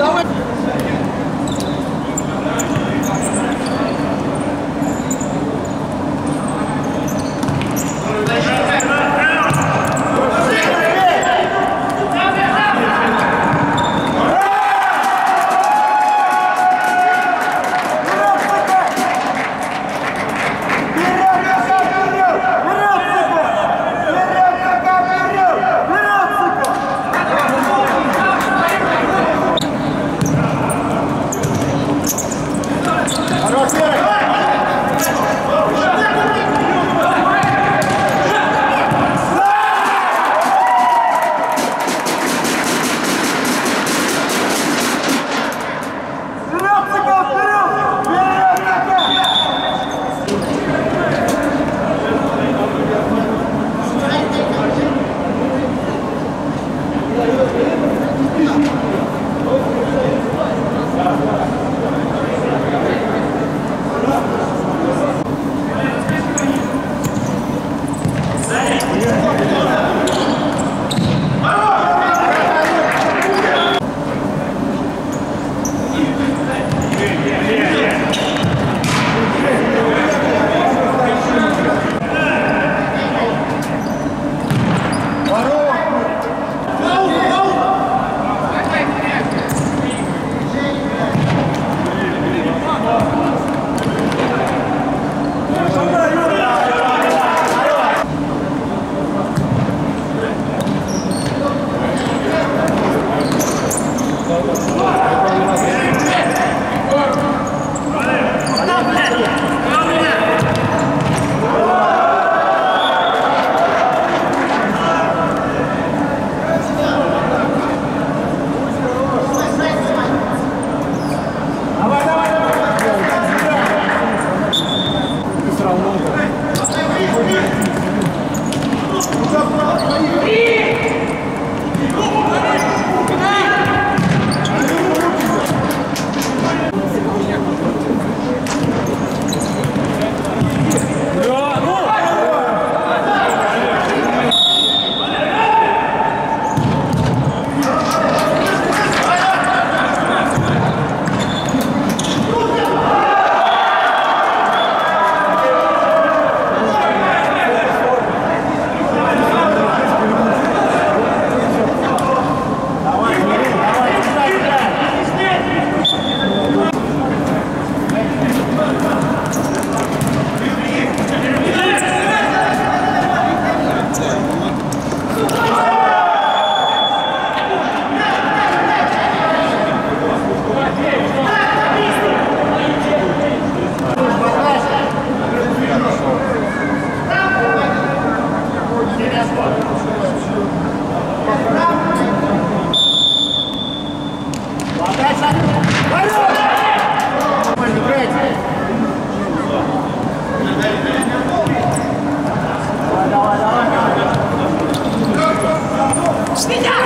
Love it. Yeah.